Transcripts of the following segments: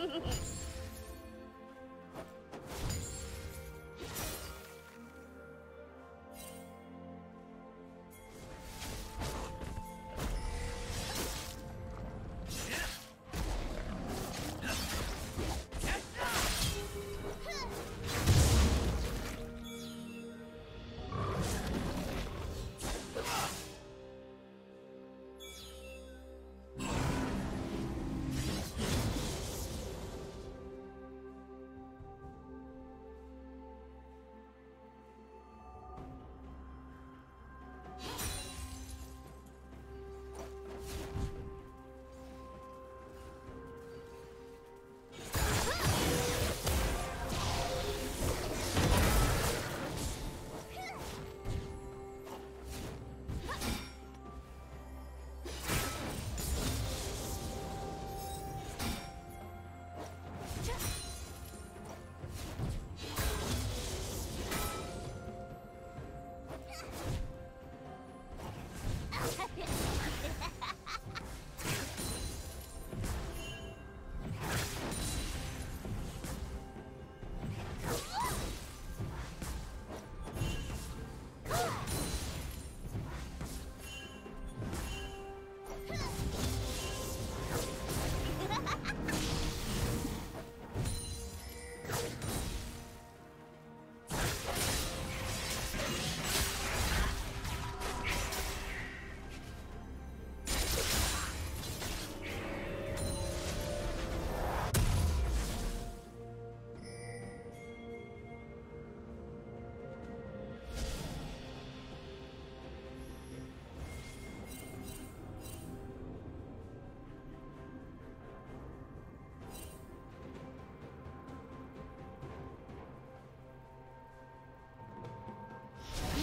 Ha, ha, ha.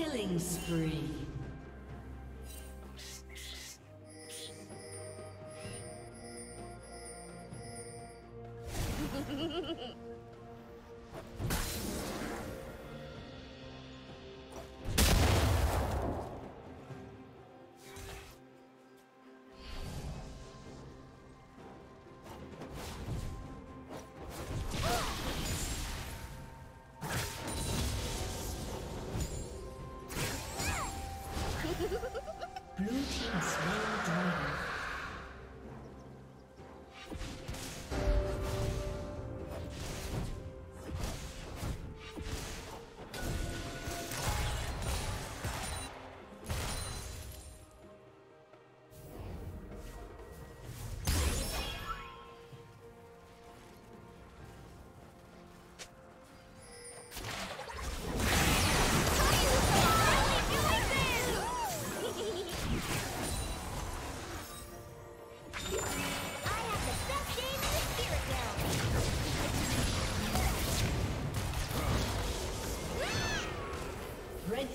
Killing spree. slain dragon.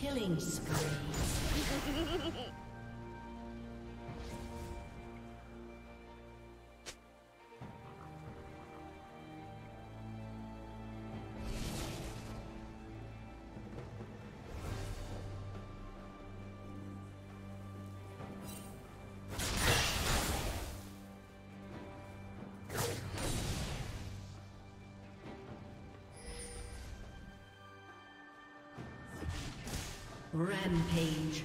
Killing spree. Rampage.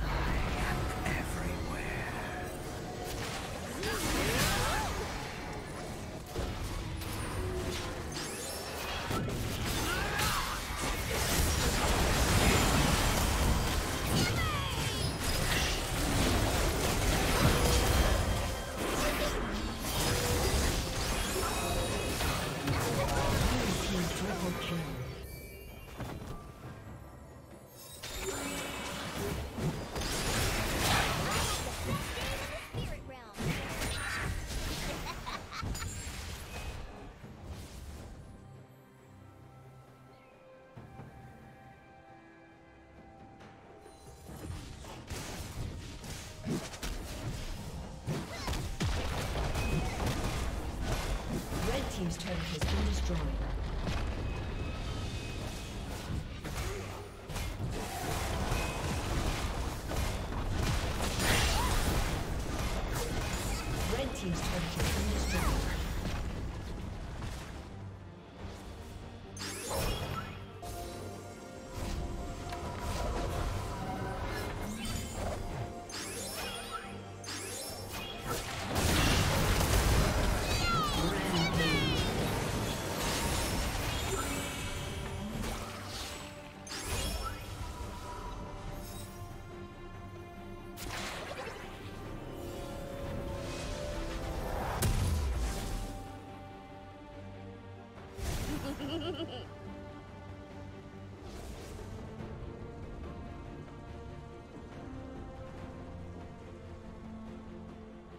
John.